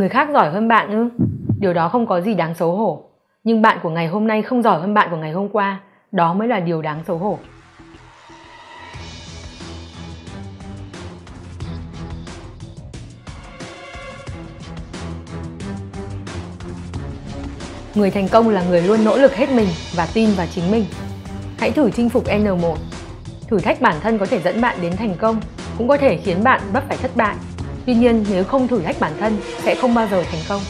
Người khác giỏi hơn bạn ư? Điều đó không có gì đáng xấu hổ. Nhưng bạn của ngày hôm nay không giỏi hơn bạn của ngày hôm qua. Đó mới là điều đáng xấu hổ. Người thành công là người luôn nỗ lực hết mình và tin vào chính mình. Hãy thử chinh phục N1. Thử thách bản thân có thể dẫn bạn đến thành công, cũng có thể khiến bạn vấp phải thất bại. Tuy nhiên, nếu không thử thách bản thân, sẽ không bao giờ thành công.